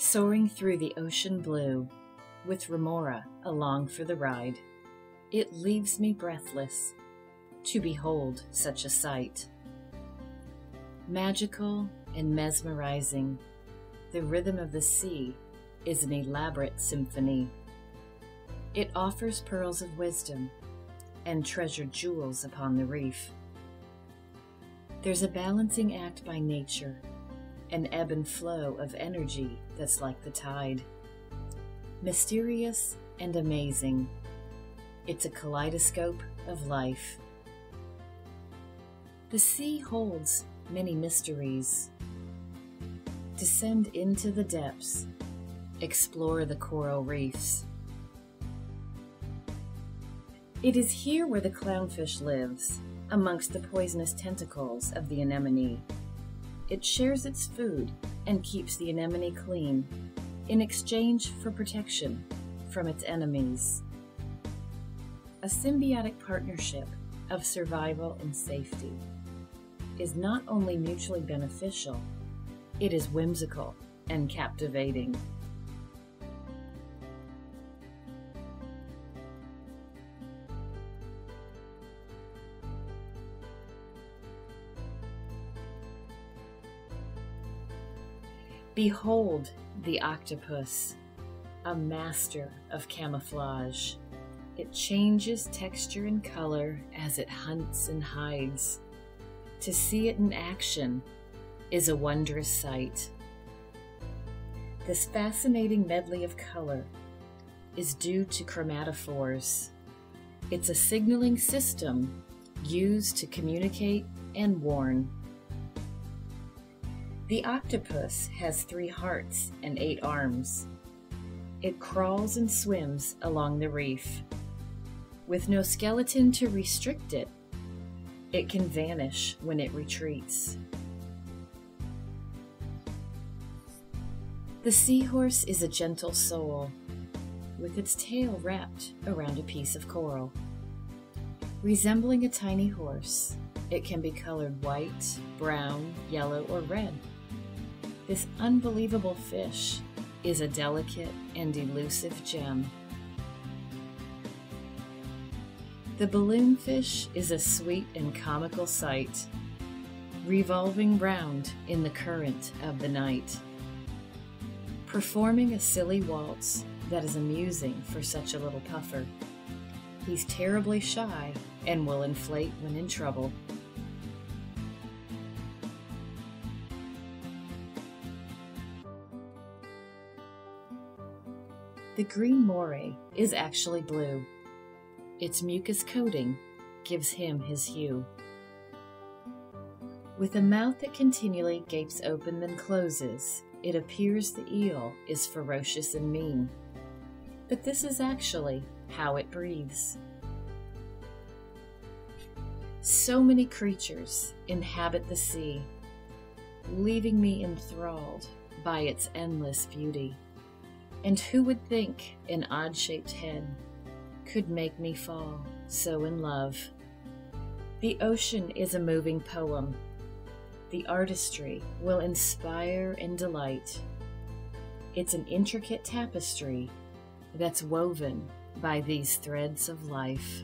Soaring through the ocean blue, with Remora along for the ride, it leaves me breathless to behold such a sight. Magical and mesmerizing, the rhythm of the sea is an elaborate symphony. It offers pearls of wisdom and treasured jewels upon the reef. There's a balancing act by nature, an ebb and flow of energy that's like the tide. Mysterious and amazing. It's a kaleidoscope of life. The sea holds many mysteries. Descend into the depths, explore the coral reefs. It is here where the clownfish lives, amongst the poisonous tentacles of the anemone. It shares its food and keeps the anemone clean in exchange for protection from its enemies. A symbiotic partnership of survival and safety is not only mutually beneficial, it is whimsical and captivating. Behold the octopus, a master of camouflage. It changes texture and color as it hunts and hides. To see it in action is a wondrous sight. This fascinating medley of color is due to chromatophores. It's a signaling system used to communicate and warn. The octopus has three hearts and eight arms. It crawls and swims along the reef. With no skeleton to restrict it, it can vanish when it retreats. The seahorse is a gentle soul, with its tail wrapped around a piece of coral. Resembling a tiny horse, it can be colored white, brown, yellow, or red. This unbelievable fish is a delicate and elusive gem. The balloonfish is a sweet and comical sight, revolving round in the current of the night, performing a silly waltz that is amusing for such a little puffer. He's terribly shy and will inflate when in trouble. The green moray is actually blue. Its mucus coating gives him his hue. With a mouth that continually gapes open then closes, it appears the eel is ferocious and mean. But this is actually how it breathes. So many creatures inhabit the sea, leaving me enthralled by its endless beauty. And who would think an odd shaped head could make me fall so in love? The ocean is a moving poem. The artistry will inspire and delight. It's an intricate tapestry that's woven by these threads of life.